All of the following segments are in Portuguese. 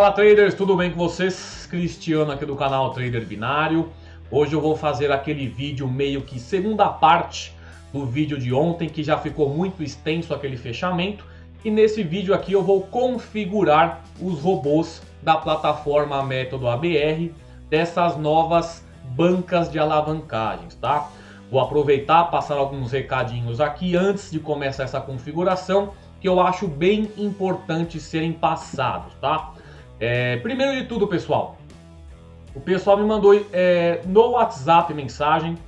Fala traders, tudo bem com vocês? Cristiano aqui do canal Trader Binário. Hoje eu vou fazer aquele vídeo meio que segunda parte do vídeo de ontem que já ficou muito extenso aquele fechamento e nesse vídeo aqui eu vou configurar os robôs da plataforma Método ABR dessas novas bancas de alavancagens, tá? Vou aproveitar passar alguns recadinhos aqui antes de começar essa configuração que eu acho bem importante serem passados, tá? É, primeiro de tudo, pessoal, o pessoal me mandou é, no WhatsApp mensagem,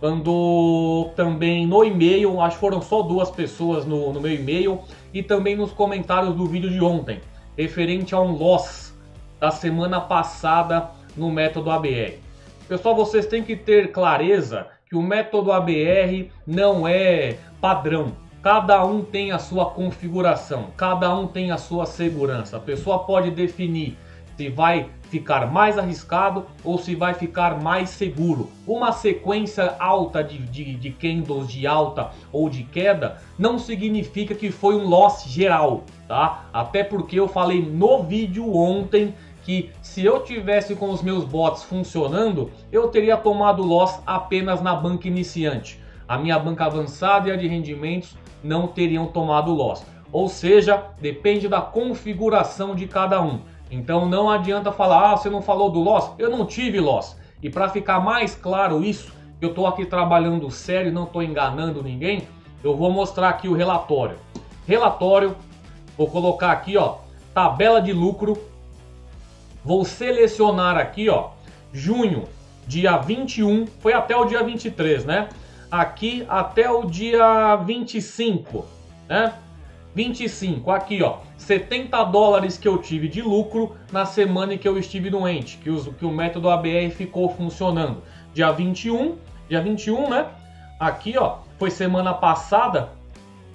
mandou também no e-mail, acho que foram só duas pessoas no, no meu e-mail, e também nos comentários do vídeo de ontem, referente a um loss da semana passada no método ABR. Pessoal, vocês têm que ter clareza que o método ABR não é padrão. Cada um tem a sua configuração, cada um tem a sua segurança. A pessoa pode definir se vai ficar mais arriscado ou se vai ficar mais seguro. Uma sequência alta de, de, de candles de alta ou de queda não significa que foi um loss geral, tá? Até porque eu falei no vídeo ontem que se eu tivesse com os meus bots funcionando, eu teria tomado loss apenas na banca iniciante. A minha banca avançada e a de rendimentos não teriam tomado loss. Ou seja, depende da configuração de cada um. Então não adianta falar, ah, você não falou do loss? Eu não tive loss. E para ficar mais claro isso, eu estou aqui trabalhando sério, não estou enganando ninguém, eu vou mostrar aqui o relatório. Relatório, vou colocar aqui, ó, tabela de lucro. Vou selecionar aqui, ó, junho, dia 21, foi até o dia 23, né? Aqui até o dia 25, né? 25, aqui ó, 70 dólares que eu tive de lucro na semana em que eu estive doente, que, os, que o método ABR ficou funcionando. Dia 21, dia 21, né? Aqui ó, foi semana passada,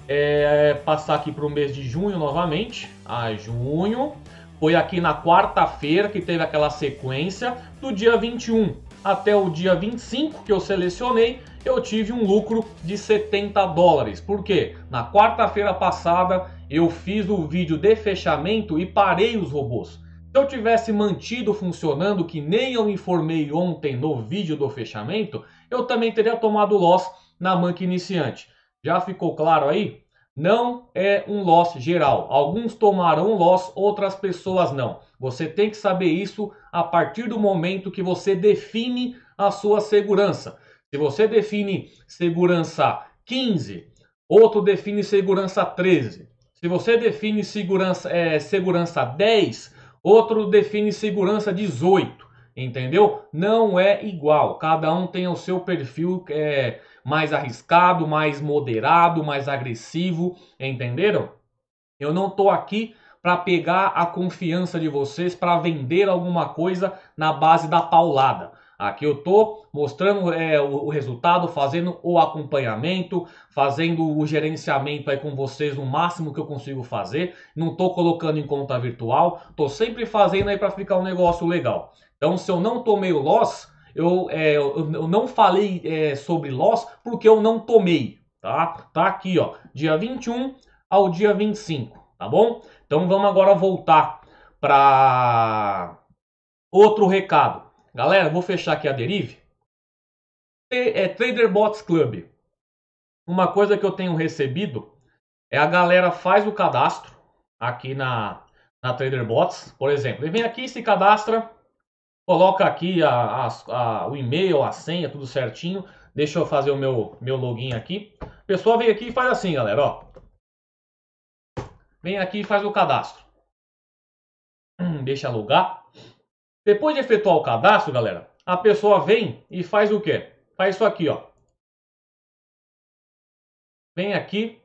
é, passar aqui para o mês de junho novamente, a junho, foi aqui na quarta-feira que teve aquela sequência do dia 21 até o dia 25 que eu selecionei eu tive um lucro de 70 dólares. Por quê? Na quarta-feira passada eu fiz o vídeo de fechamento e parei os robôs. Se eu tivesse mantido funcionando, que nem eu informei ontem no vídeo do fechamento, eu também teria tomado loss na banca iniciante. Já ficou claro aí? Não é um loss geral. Alguns tomarão loss, outras pessoas não. Você tem que saber isso a partir do momento que você define a sua segurança. Se você define segurança 15, outro define segurança 13. Se você define segurança, é, segurança 10, outro define segurança 18. Entendeu? Não é igual. Cada um tem o seu perfil é, mais arriscado, mais moderado, mais agressivo. Entenderam? Eu não estou aqui para pegar a confiança de vocês para vender alguma coisa na base da paulada. Aqui eu estou mostrando é, o, o, resultado, fazendo o acompanhamento, fazendo o gerenciamento aí com vocês no máximo que eu consigo fazer. Não estou colocando em conta virtual, estou sempre fazendo aí para ficar um negócio legal. Então, se eu não tomei o loss, eu, é, eu, não falei é, sobre loss porque eu não tomei, tá? Tá aqui, ó, dia 21 ao dia 25, tá bom? Então, vamos agora voltar para outro recado. Galera, vou fechar aqui a Derive. É Trader Bots Club. Uma coisa que eu tenho recebido é a galera faz o cadastro aqui na, na Trader Bots. Por exemplo, ele vem aqui, se cadastra, coloca aqui a, a, a, o e-mail, a senha, tudo certinho. Deixa eu fazer o meu, meu login aqui. A pessoa vem aqui e faz assim, galera, ó. Vem aqui e faz o cadastro. Deixa logar. Depois de efetuar o cadastro, galera, a pessoa vem e faz o quê? Faz isso aqui, ó. Vem aqui,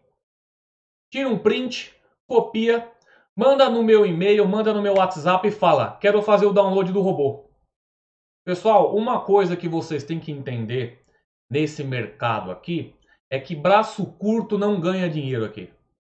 tira um print, copia, manda no meu e-mail, manda no meu WhatsApp e fala: "Quero fazer o download do robô". Pessoal, uma coisa que vocês têm que entender nesse mercado aqui é que braço curto não ganha dinheiro aqui.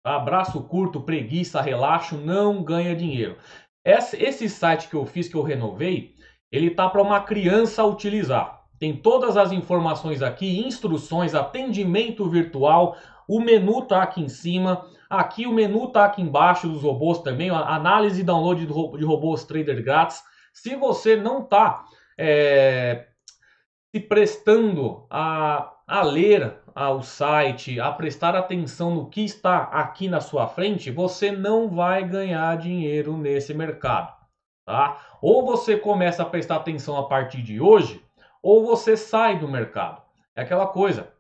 Tá? Braço curto, preguiça, relaxo não ganha dinheiro. Esse, site que eu fiz, que eu renovei, ele tá para uma criança utilizar. Tem todas as informações aqui, instruções, atendimento virtual, o menu tá aqui em cima, aqui o menu tá aqui embaixo dos robôs também, análise e download de robôs trader grátis. Se você não tá é, se prestando a, a ler ao site, a prestar atenção no que está aqui na sua frente, você não vai ganhar dinheiro nesse mercado. Tá? Ou você começa a prestar atenção a partir de hoje, ou você sai do mercado. É aquela coisa.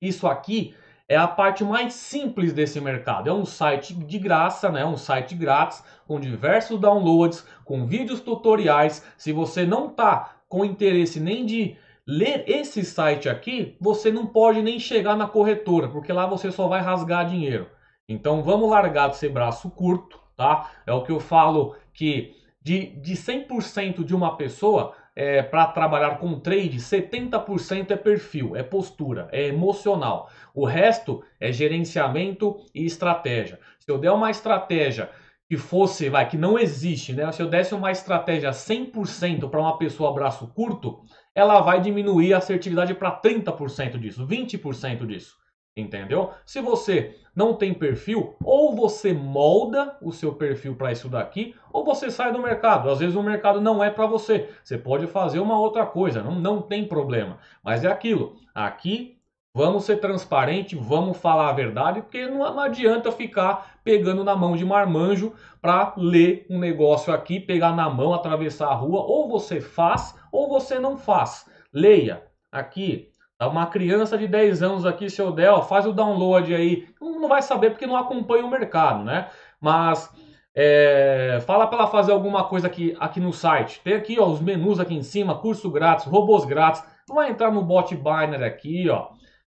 Isso aqui é a parte mais simples desse mercado. É um site de graça, né? Um site grátis com diversos downloads, com vídeos tutoriais. Se você não tá com interesse nem de ler esse site aqui, você não pode nem chegar na corretora, porque lá você só vai rasgar dinheiro. Então vamos largar de ser braço curto, tá? É o que eu falo que de, de 100% de uma pessoa é, para trabalhar com trade, 70% é perfil, é postura, é emocional. O resto é gerenciamento e estratégia. Se eu der uma estratégia que fosse, vai, que não existe, né? Se eu desse uma estratégia 100% para uma pessoa braço curto, ela vai diminuir a assertividade para 30% disso, 20% disso. Entendeu? Se você não tem perfil, ou você molda o seu perfil para isso daqui, ou você sai do mercado. Às vezes o mercado não é para você. Você pode fazer uma outra coisa, não, não tem problema. Mas é aquilo. Aqui vamos ser transparente, vamos falar a verdade, porque não, não adianta ficar pegando na mão de marmanjo para ler um negócio aqui, pegar na mão, atravessar a rua. Ou você faz, ou você não faz. Leia. Aqui uma criança de 10 anos aqui, seu Del, faz o download aí. Não vai saber porque não acompanha o mercado, né? Mas é, fala para ela fazer alguma coisa aqui, aqui no site. Tem aqui ó, os menus aqui em cima, curso grátis, robôs grátis. Vai entrar no bot binary aqui, ó.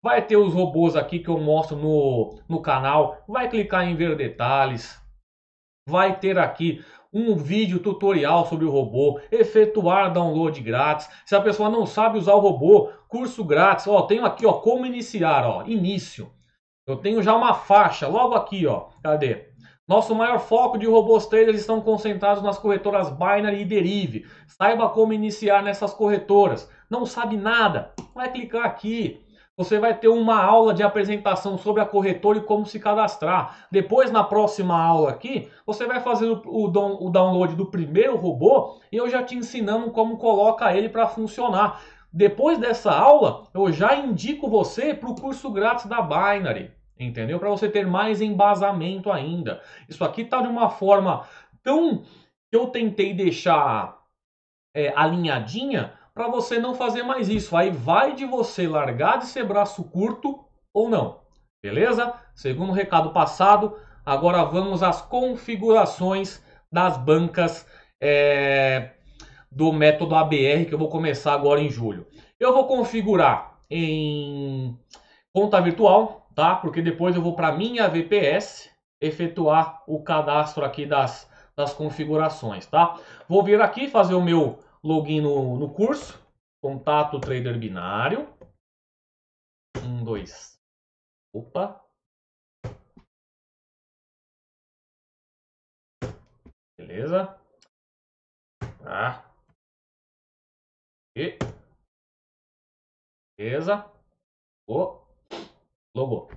Vai ter os robôs aqui que eu mostro no, no canal. Vai clicar em ver detalhes. Vai ter aqui um vídeo tutorial sobre o robô, efetuar download grátis. Se a pessoa não sabe usar o robô, curso grátis. Ó, tenho aqui, ó, como iniciar, ó, início. Eu tenho já uma faixa logo aqui, ó. Cadê? Nosso maior foco de robôs traders estão concentrados nas corretoras Binary e Derive. Saiba como iniciar nessas corretoras. Não sabe nada? Vai clicar aqui. Você vai ter uma aula de apresentação sobre a corretora e como se cadastrar. Depois, na próxima aula aqui, você vai fazer o, o, o download do primeiro robô e eu já te ensinando como coloca ele para funcionar. Depois dessa aula, eu já indico você para o curso grátis da Binary, entendeu? Para você ter mais embasamento ainda. Isso aqui está de uma forma tão que eu tentei deixar é, alinhadinha para você não fazer mais isso. Aí vai de você largar de ser braço curto ou não. Beleza? Segundo recado passado, agora vamos às configurações das bancas é, do método ABR que eu vou começar agora em julho. Eu vou configurar em conta virtual, tá? Porque depois eu vou para minha VPS efetuar o cadastro aqui das, das configurações, tá? Vou vir aqui fazer o meu login no, no curso, contato trader binário. Um, dois. Opa. Beleza. Tá. E. Beleza. O. Logo.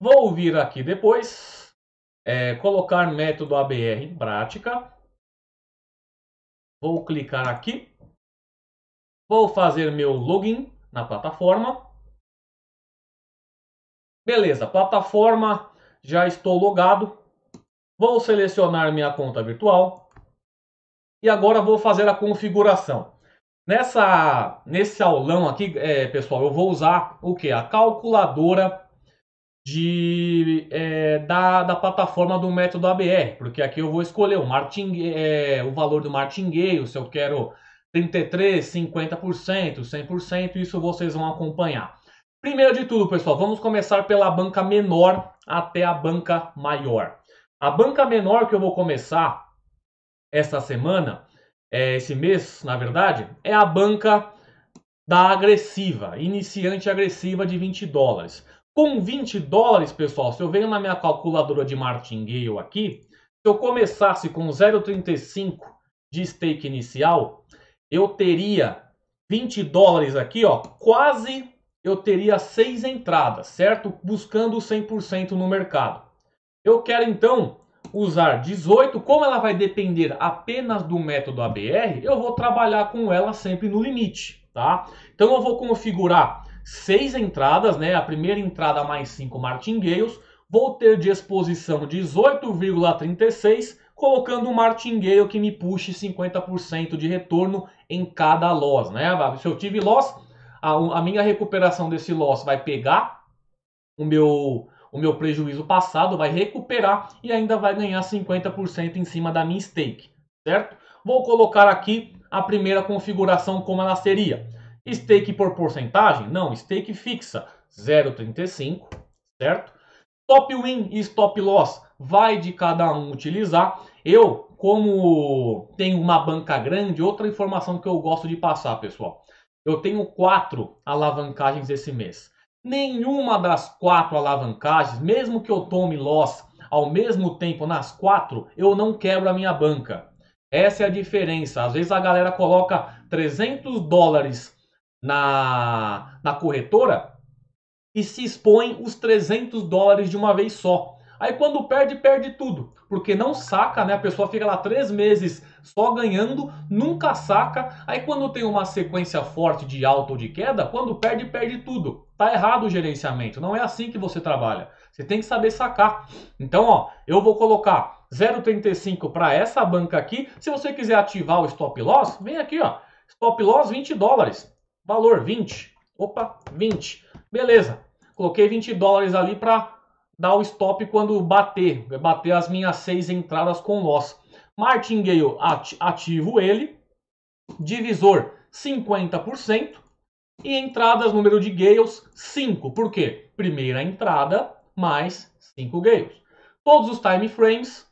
Vou vir aqui depois. É, colocar método ABR em prática. Vou clicar aqui. Vou fazer meu login na plataforma. Beleza, plataforma, já estou logado. Vou selecionar minha conta virtual. E agora vou fazer a configuração. Nessa, nesse aulão aqui, é, pessoal, eu vou usar o que? A calculadora de, é, da, da plataforma do método ABR, porque aqui eu vou escolher o, martingale, é, o valor do martingale, se eu quero 33, 50%, 100%, isso vocês vão acompanhar. Primeiro de tudo, pessoal, vamos começar pela banca menor até a banca maior. A banca menor que eu vou começar esta semana, é, esse mês, na verdade, é a banca da agressiva, iniciante agressiva de 20 dólares. Com 20 dólares, pessoal, se eu venho na minha calculadora de martingale aqui, se eu começasse com 0,35 de stake inicial, eu teria 20 dólares aqui, ó, quase eu teria seis entradas, certo? Buscando 100% no mercado. Eu quero então usar 18, como ela vai depender apenas do método ABR, eu vou trabalhar com ela sempre no limite, tá? Então eu vou configurar seis entradas, né? A primeira entrada mais 5 martingales, vou ter de exposição 18,36, colocando um martingale que me puxe 50% de retorno em cada loss, né? Se eu tive loss, a, a minha recuperação desse loss vai pegar o meu o meu prejuízo passado, vai recuperar e ainda vai ganhar 50% em cima da minha stake, certo? Vou colocar aqui a primeira configuração como ela seria. Stake por porcentagem? Não, stake fixa, 0,35, certo? Stop win e stop loss vai de cada um utilizar. Eu, como tenho uma banca grande, outra informação que eu gosto de passar, pessoal. Eu tenho quatro alavancagens esse mês. Nenhuma das quatro alavancagens, mesmo que eu tome loss ao mesmo tempo nas quatro, eu não quebro a minha banca. Essa é a diferença. Às vezes a galera coloca 300 dólares na, na corretora e se expõe os 300 dólares de uma vez só. Aí quando perde, perde tudo. Porque não saca, né? A pessoa fica lá três meses só ganhando, nunca saca. Aí quando tem uma sequência forte de alta ou de queda, quando perde, perde tudo. Tá errado o gerenciamento. Não é assim que você trabalha. Você tem que saber sacar. Então, ó, eu vou colocar 0,35 para essa banca aqui. Se você quiser ativar o stop loss, vem aqui, ó. Stop loss 20 dólares. Valor 20. Opa, 20. Beleza. Coloquei 20 dólares ali para dar o stop quando bater. Bater as minhas seis entradas com loss. Martingale ativo ele. Divisor 50%. E entradas, número de gales, 5. Por quê? Primeira entrada mais 5 gales. Todos os time frames.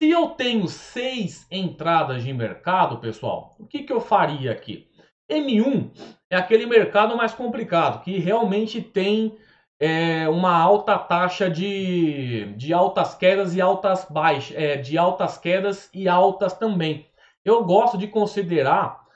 Se eu tenho 6 entradas de mercado, pessoal, o que, que eu faria aqui? M1 é aquele mercado mais complicado, que realmente tem é, uma alta taxa de, de altas quedas e altas baixas, é, de altas quedas e altas também. Eu gosto de considerar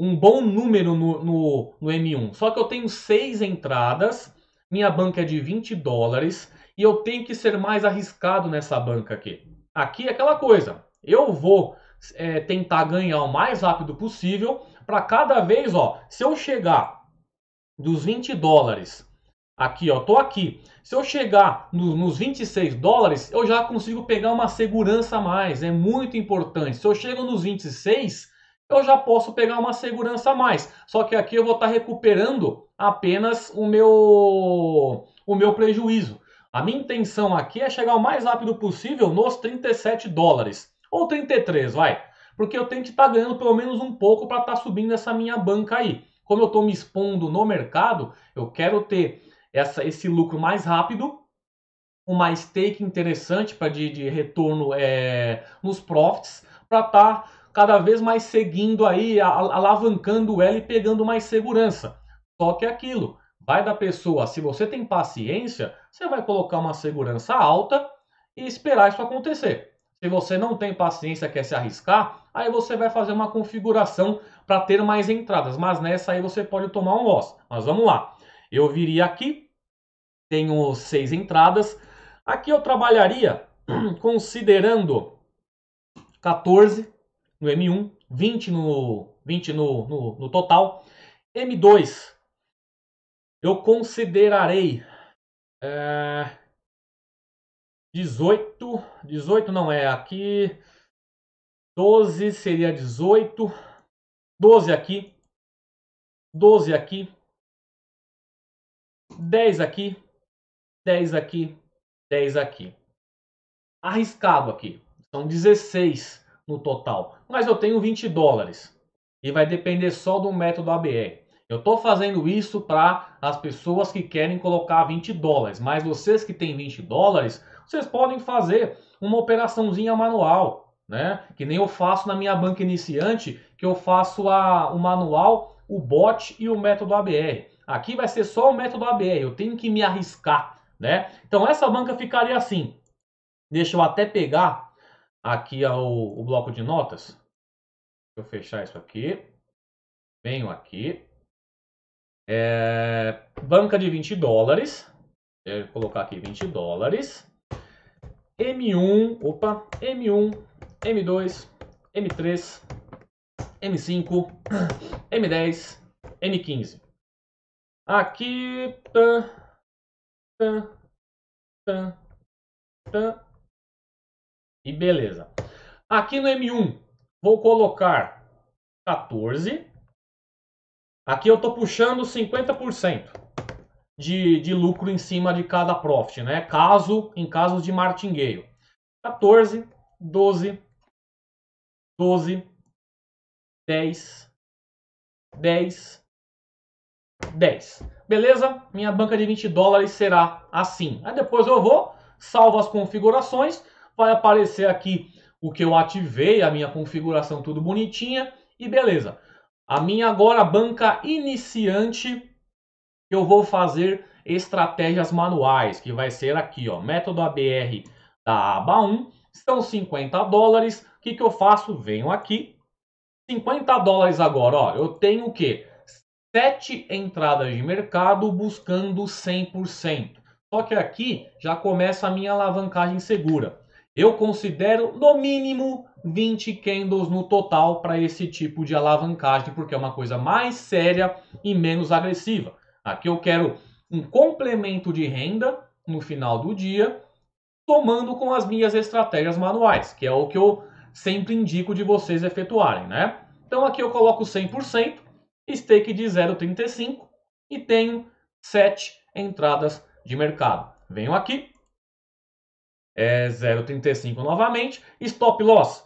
um bom número no, no, no M1. Só que eu tenho seis entradas, minha banca é de 20 dólares e eu tenho que ser mais arriscado nessa banca aqui. Aqui é aquela coisa, eu vou é, tentar ganhar o mais rápido possível para cada vez, ó, se eu chegar dos 20 dólares, aqui, ó, tô aqui. Se eu chegar no, nos 26 dólares, eu já consigo pegar uma segurança a mais. É muito importante. Se eu chego nos 26, eu já posso pegar uma segurança a mais. Só que aqui eu vou estar tá recuperando apenas o meu, o meu prejuízo. A minha intenção aqui é chegar o mais rápido possível nos 37 dólares. Ou 33, vai. Porque eu tenho que estar tá ganhando pelo menos um pouco para estar tá subindo essa minha banca aí. Como eu estou me expondo no mercado, eu quero ter essa, esse lucro mais rápido, uma stake interessante para de, de, retorno é, nos profits, para estar tá cada vez mais seguindo aí, alavancando ela e pegando mais segurança. Só que é aquilo, vai da pessoa, se você tem paciência, você vai colocar uma segurança alta e esperar isso acontecer. Se você não tem paciência, quer se arriscar, aí você vai fazer uma configuração para ter mais entradas. Mas nessa aí você pode tomar um loss. Mas vamos lá. Eu viria aqui, tenho seis entradas. Aqui eu trabalharia considerando 14 no M1, 20 no, 20 no, no, no total. M2, eu considerarei é, 18, 18 não é aqui, 12 seria 18, 12 aqui, 12 aqui, 10 aqui, 10 aqui, 10 aqui. Arriscado aqui, são 16 no total. Mas eu tenho 20 dólares. E vai depender só do método ABR. Eu estou fazendo isso para as pessoas que querem colocar 20 dólares. Mas vocês que têm 20 dólares, vocês podem fazer uma operaçãozinha manual. Né? Que nem eu faço na minha banca iniciante, que eu faço a, o manual, o bot e o método ABR. Aqui vai ser só o método ABR, eu tenho que me arriscar. Né? Então essa banca ficaria assim. Deixa eu até pegar aqui o, o bloco de notas. Deixa eu fechar isso aqui. venho aqui, é, banca de 20 dólares, vou colocar aqui 20 dólares, M1, opa, M1, M2, M3, M5, M10, M15. Aqui, tá, tá, tá, e beleza. Aqui no M1, vou colocar 14. Aqui eu estou puxando 50% de, de lucro em cima de cada profit, né? Caso, em casos de martingale. 14, 12, 12, 10, 10, 10. Beleza? Minha banca de 20 dólares será assim. Aí depois eu vou, salvo as configurações, vai aparecer aqui o que eu ativei, a minha configuração tudo bonitinha e beleza. A minha agora banca iniciante, eu vou fazer estratégias manuais, que vai ser aqui, ó, método ABR da aba 1, são 50 dólares. O que, que eu faço? Venho aqui, 50 dólares agora, ó, eu tenho o quê? 7 entradas de mercado buscando 100%. Só que aqui já começa a minha alavancagem segura. Eu considero no mínimo 20 candles no total para esse tipo de alavancagem, porque é uma coisa mais séria e menos agressiva. Aqui eu quero um complemento de renda no final do dia, tomando com as minhas estratégias manuais, que é o que eu sempre indico de vocês efetuarem, né? Então aqui eu coloco 100%, stake de 0,35 e tenho 7 entradas de mercado. Venho aqui, é 0,35 novamente. Stop loss,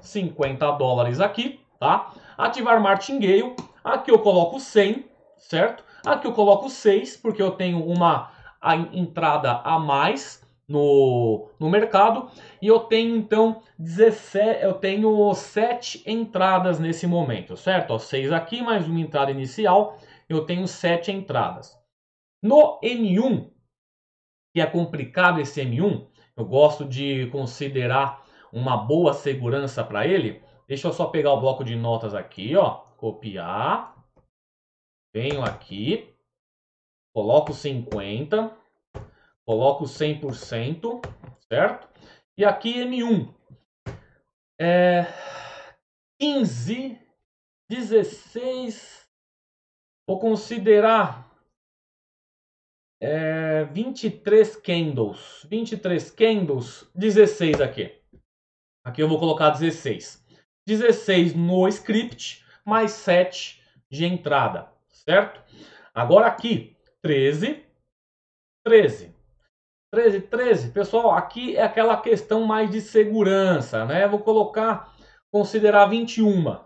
50 dólares aqui, tá? Ativar martingale, aqui eu coloco 100, certo? Aqui eu coloco 6, porque eu tenho uma entrada a mais no, no mercado. E eu tenho, então, 17, eu tenho 7 entradas nesse momento, certo? Ó, 6 aqui, mais uma entrada inicial, eu tenho 7 entradas. No M1, que é complicado esse M1, eu gosto de considerar uma boa segurança para ele. Deixa eu só pegar o bloco de notas aqui, ó, copiar. Venho aqui, coloco 50, coloco 100%, certo? E aqui M1. É 15, 16, vou considerar é, 23 candles. 23 candles, 16 aqui. Aqui eu vou colocar 16. 16 no script, mais 7 de entrada, certo? Agora aqui, 13, 13. 13, 13. Pessoal, aqui é aquela questão mais de segurança, né? Vou colocar, considerar 21.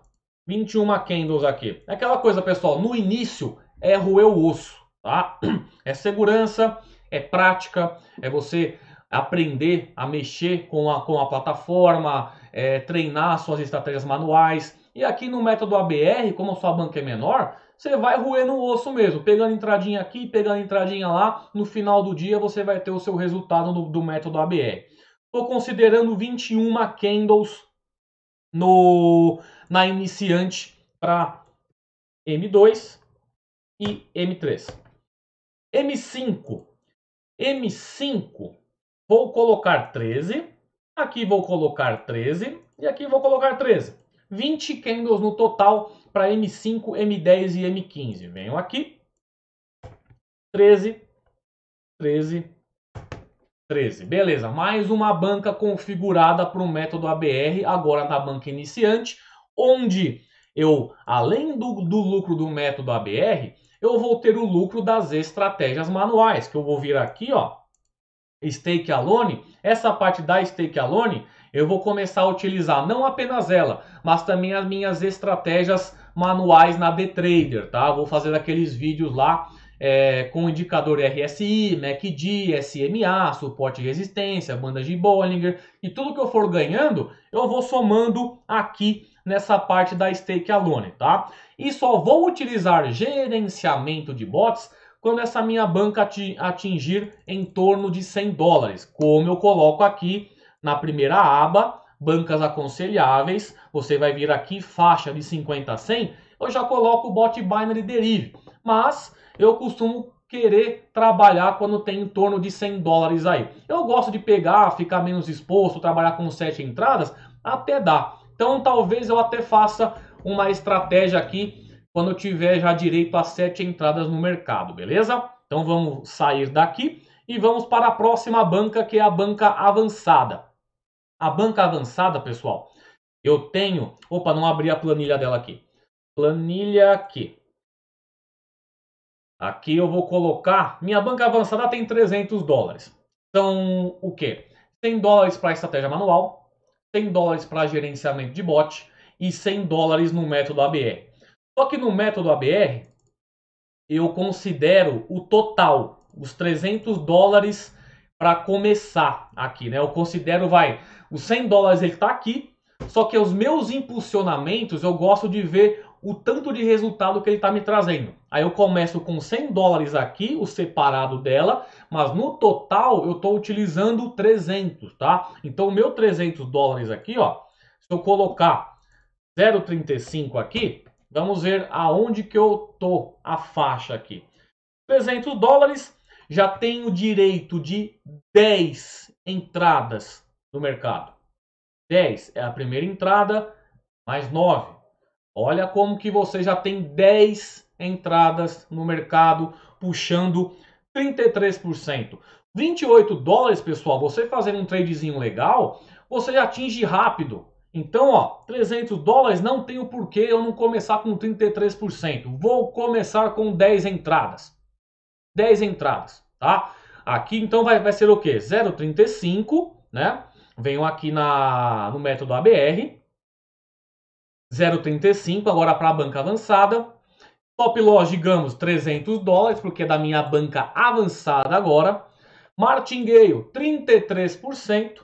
21 candles aqui. É aquela coisa, pessoal, no início roer o osso. Tá? É segurança, é prática, é você aprender a mexer com a, com a plataforma, é, treinar suas estratégias manuais. E aqui no método ABR, como a sua banca é menor, você vai roer no osso mesmo, pegando entradinha aqui, pegando entradinha lá. No final do dia você vai ter o seu resultado do, do método ABR. Estou considerando 21 candles no, na iniciante para M2 e M3. M5. M5, vou colocar 13. Aqui vou colocar 13. E aqui vou colocar 13. 20 candles no total para M5, M10 e M15. Venho aqui. 13, 13, 13. Beleza, mais uma banca configurada para o método ABR, agora na banca iniciante, onde eu, além do, do lucro do método ABR, eu vou ter o lucro das estratégias manuais, que eu vou vir aqui, ó, Stake Alone, essa parte da Stake Alone, eu vou começar a utilizar não apenas ela, mas também as minhas estratégias manuais na DTrader, tá? Vou fazer aqueles vídeos lá é, com indicador RSI, MACD, SMA, suporte e resistência, bandas de Bollinger e tudo que eu for ganhando, eu vou somando aqui nessa parte da Stake Alone, tá? E só vou utilizar gerenciamento de bots quando essa minha banca atingir em torno de 100 dólares, como eu coloco aqui na primeira aba, bancas aconselháveis, você vai vir aqui faixa de 50 a 100, eu já coloco o bot binary derive. Mas eu costumo querer trabalhar quando tem em torno de 100 dólares aí. Eu gosto de pegar, ficar menos exposto, trabalhar com 7 entradas, até dá. Então talvez eu até faça uma estratégia aqui quando eu tiver já direito a 7 entradas no mercado, beleza? Então vamos sair daqui e vamos para a próxima banca, que é a banca avançada. A banca avançada, pessoal, eu tenho... Opa, não abri a planilha dela aqui. Planilha aqui. Aqui eu vou colocar, minha banca avançada tem 300 dólares. São o quê? 100 dólares para estratégia manual, 100 dólares para gerenciamento de bot e 100 dólares no método ABR. Só que no método ABR, eu considero o total, os 300 dólares para começar aqui, né? Eu considero, vai, os 100 dólares ele está aqui, só que os meus impulsionamentos eu gosto de ver o tanto de resultado que ele está me trazendo. Aí eu começo com 100 dólares aqui, o separado dela, mas no total eu estou utilizando 300, tá? Então o meu 300 dólares aqui, ó, se eu colocar 0,35 aqui, vamos ver aonde que eu tô a faixa aqui. 300 dólares, já tenho direito de 10 entradas no mercado. 10 é a primeira entrada, mais 9 Olha como que você já tem 10 entradas no mercado, puxando 33%. 28 dólares, pessoal, você fazendo um tradezinho legal, você já atinge rápido. Então, ó, 300 dólares não tem o porquê eu não começar com 33%. Vou começar com 10 entradas. 10 entradas, tá? Aqui então vai, vai ser o quê? 0,35, né? Venho aqui na, no método ABR, 0,35 agora para a banca avançada. Top loss, digamos, 300 dólares, porque é da minha banca avançada agora. Martingale, 33%.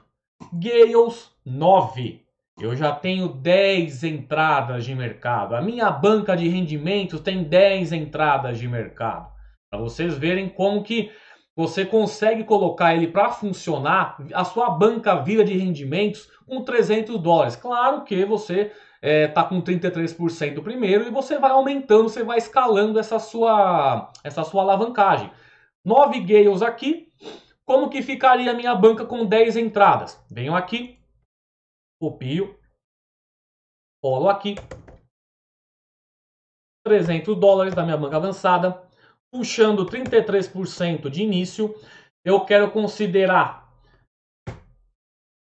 Gales, 9%. Eu já tenho 10 entradas de mercado. A minha banca de rendimentos tem 10 entradas de mercado. Para vocês verem como que você consegue colocar ele para funcionar, a sua banca vira de rendimentos com 300 dólares. Claro que você é, tá com 33% do primeiro e você vai aumentando, você vai escalando essa sua, essa sua alavancagem. 9 Gales aqui, como que ficaria a minha banca com 10 entradas? Venho aqui, copio, colo aqui, 300 dólares da minha banca avançada, puxando 33% de início, eu quero considerar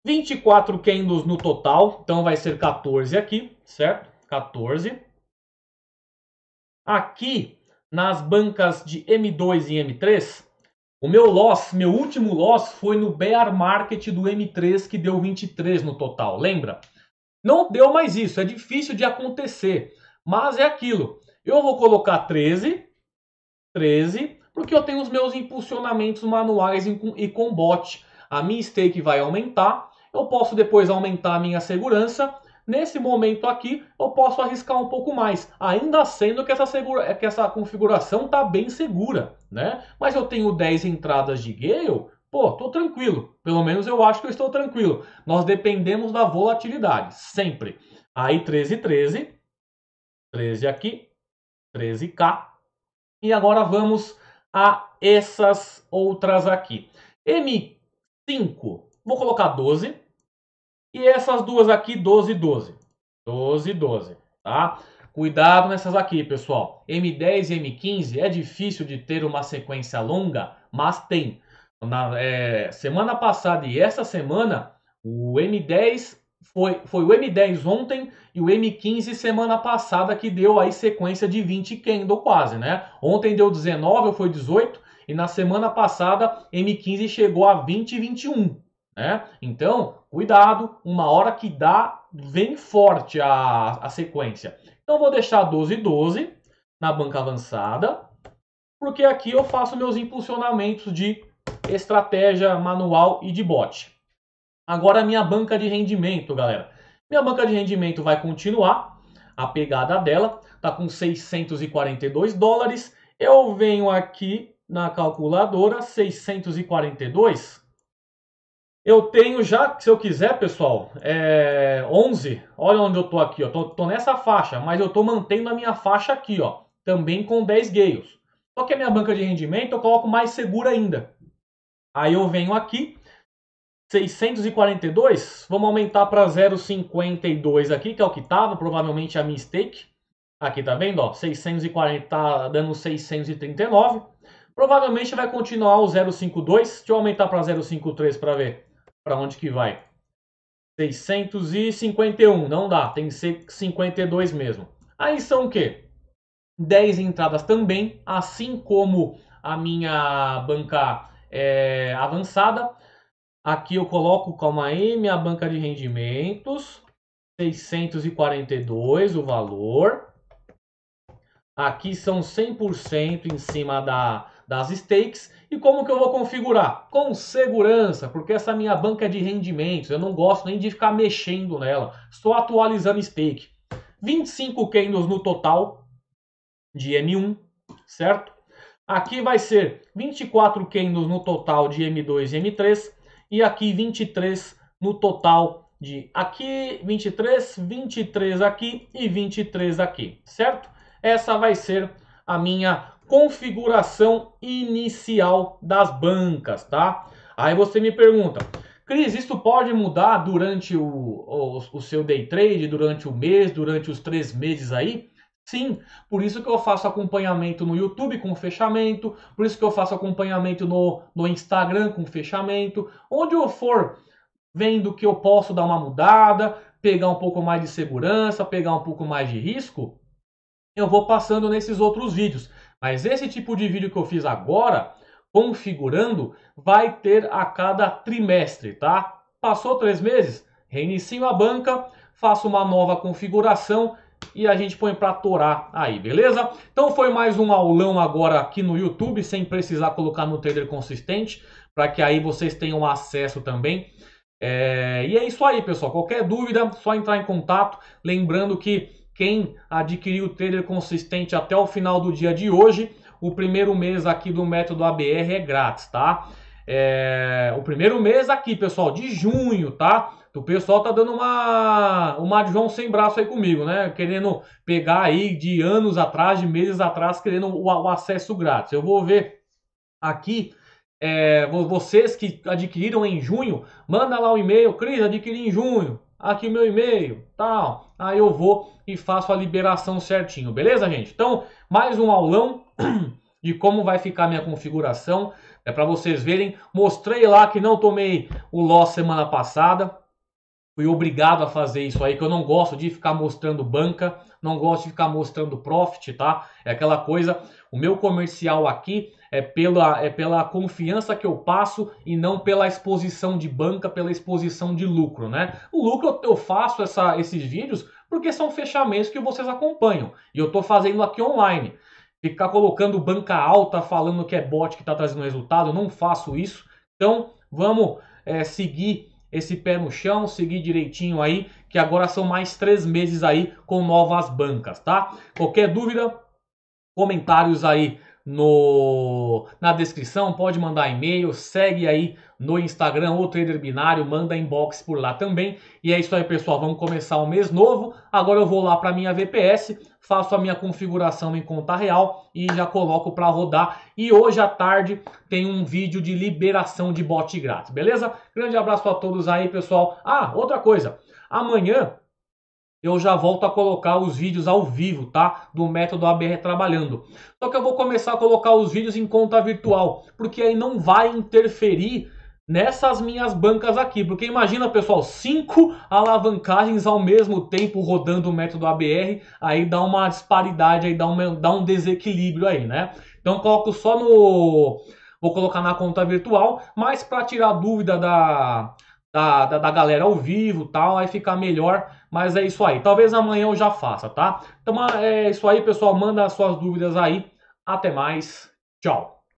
24 candles no total, então vai ser 14 aqui, certo? 14. Aqui, nas bancas de M2 e M3, o meu loss, meu último loss foi no bear market do M3 que deu 23 no total, lembra? Não deu mais isso, é difícil de acontecer, mas é aquilo. Eu vou colocar 13, 13, porque eu tenho os meus impulsionamentos manuais e com bot. A minha stake vai aumentar eu posso depois aumentar a minha segurança. Nesse momento aqui, eu posso arriscar um pouco mais, ainda sendo que essa, segura, que essa configuração está bem segura, né? Mas eu tenho 10 entradas de Gale, pô, tô tranquilo. Pelo menos eu acho que eu estou tranquilo. Nós dependemos da volatilidade, sempre. Aí 13, 13, 13 aqui, 13K. E agora vamos a essas outras aqui. M5, vou colocar 12. E essas duas aqui, 12 e 12. 12 e 12, tá? Cuidado nessas aqui, pessoal. M10 e M15 é difícil de ter uma sequência longa, mas tem. Na é, semana passada e essa semana, o M10 foi, foi o M10 ontem e o M15 semana passada que deu aí sequência de 20 candle quase, né? Ontem deu 19, foi 18 e na semana passada M15 chegou a 20 e 21. Né? Então, cuidado, uma hora que dá, vem forte a, a sequência. Então, vou deixar 12 e 12 na banca avançada, porque aqui eu faço meus impulsionamentos de estratégia manual e de bot. Agora, minha banca de rendimento, galera. Minha banca de rendimento vai continuar, a pegada dela está com 642 dólares. Eu venho aqui na calculadora, 642 Eu tenho já, se eu quiser, pessoal, é 11. Olha onde eu tô aqui, ó. Tô, tô nessa faixa, mas eu tô mantendo a minha faixa aqui, ó. Também com 10 gales. Só que a minha banca de rendimento eu coloco mais segura ainda. Aí eu venho aqui, 642, vamos aumentar para 0,52 aqui, que é o que estava, provavelmente a mistake. Aqui tá vendo, ó, 640 tá dando 639. Provavelmente vai continuar o 052. Deixa eu aumentar para 053 para ver para onde que vai. 651, não dá, tem que ser 52 mesmo. Aí são o quê? 10 entradas também, assim como a minha banca é, avançada. Aqui eu coloco, calma aí, minha banca de rendimentos, 642 o valor. Aqui são 100% em cima da, das stakes. E como que eu vou configurar? Com segurança, porque essa minha banca é de rendimentos, eu não gosto nem de ficar mexendo nela, estou atualizando stake. 25 candles no total de M1, certo? Aqui vai ser 24 candles no total de M2 e M3 e aqui 23 no total de aqui 23, 23 aqui e 23 aqui, certo? Essa vai ser a minha configuração inicial das bancas, tá? Aí você me pergunta, Cris, isso pode mudar durante o, o, o, seu day trade, durante o mês, durante os três meses aí? Sim, por isso que eu faço acompanhamento no YouTube com fechamento, por isso que eu faço acompanhamento no, no Instagram com fechamento, onde eu for vendo que eu posso dar uma mudada, pegar um pouco mais de segurança, pegar um pouco mais de risco, eu vou passando nesses outros vídeos. Mas esse tipo de vídeo que eu fiz agora, configurando, vai ter a cada trimestre, tá? Passou três meses, reinicio a banca, faço uma nova configuração e a gente põe para torar aí, beleza? Então foi mais um aulão agora aqui no YouTube, sem precisar colocar no trader consistente, para que aí vocês tenham acesso também. É... E é isso aí, pessoal. Qualquer dúvida, só entrar em contato. Lembrando que quem adquiriu o trader consistente até o final do dia de hoje, o primeiro mês aqui do método ABR é grátis, tá? É, o primeiro mês aqui, pessoal, de junho, tá? O pessoal tá dando uma, uma de João sem braço aí comigo, né? Querendo pegar aí de anos atrás, de meses atrás, querendo o, o acesso grátis. Eu vou ver aqui, é, vocês que adquiriram em junho, manda lá o um e-mail, Cris, adquiri em junho aqui meu e-mail, tal. Aí eu vou e faço a liberação certinho, beleza, gente? Então, mais um aulão de como vai ficar minha configuração. É para vocês verem. Mostrei lá que não tomei o loss semana passada. Fui obrigado a fazer isso aí, que eu não gosto de ficar mostrando banca, não gosto de ficar mostrando profit, tá? É aquela coisa, o meu comercial aqui é pela, é pela confiança que eu passo e não pela exposição de banca, pela exposição de lucro, né? O lucro eu faço essa, esses vídeos porque são fechamentos que vocês acompanham. E eu tô fazendo aqui online. Ficar colocando banca alta falando que é bot que está trazendo resultado, eu não faço isso. Então, vamos é, seguir esse pé no chão, seguir direitinho aí, que agora são mais três meses aí com novas bancas, tá? Qualquer dúvida, comentários aí no, na descrição, pode mandar e-mail, segue aí no Instagram ou Trader Binário, manda inbox por lá também. E é isso aí, pessoal, vamos começar o mês novo. Agora eu vou lá para minha VPS, faço a minha configuração em conta real e já coloco para rodar. E hoje à tarde tem um vídeo de liberação de bot grátis, beleza? Grande abraço a todos aí, pessoal. Ah, outra coisa, amanhã eu já volto a colocar os vídeos ao vivo, tá? Do método ABR trabalhando. Só que eu vou começar a colocar os vídeos em conta virtual, porque aí não vai interferir nessas minhas bancas aqui. Porque imagina, pessoal, cinco alavancagens ao mesmo tempo rodando o método ABR, aí dá uma disparidade, aí dá, dá um desequilíbrio aí, né? Então coloco só no... Vou colocar na conta virtual, mas para tirar dúvida da, da, da, da, galera ao vivo tal, aí ficar melhor. Mas é isso aí. Talvez amanhã eu já faça, tá? Então é isso aí, pessoal. Manda as suas dúvidas aí. Até mais. Tchau.